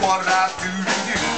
what did I do to you?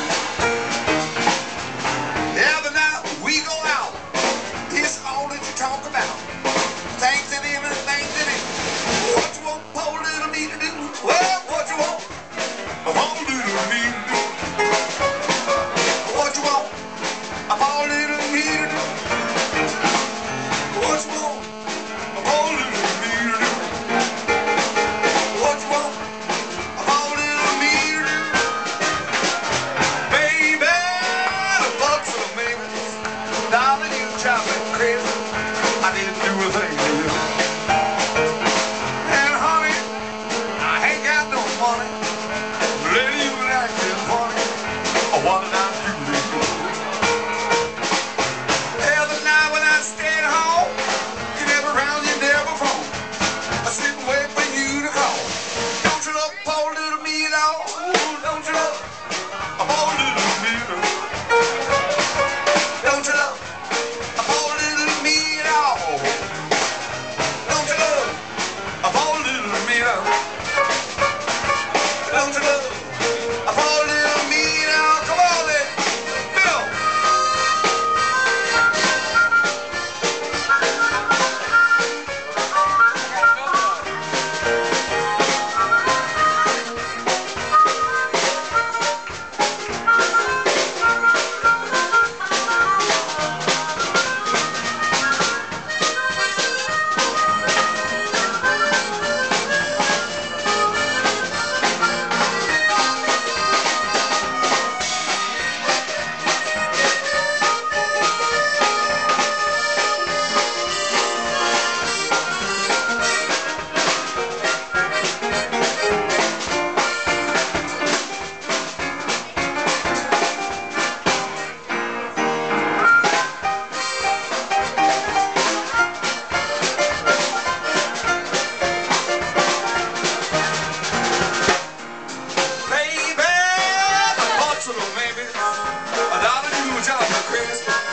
job, Chris.